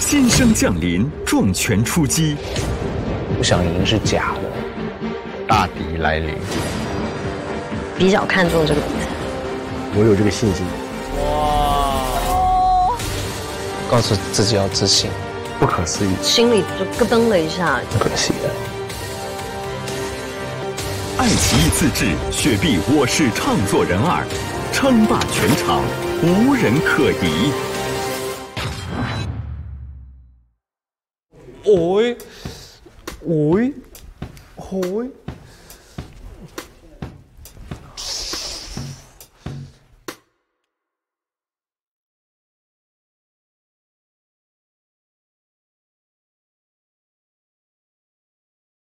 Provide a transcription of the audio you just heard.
新生降临，重拳出击。不想赢是假的，大敌来临，比较看重这个比赛。我有这个信心。哇！告诉自己要自信，不可思议，心里就咯噔了一下，可惜了。爱奇艺自制《雪碧我是唱作人二》，称霸全场，无人可敌。ôi. Ôi. Ôi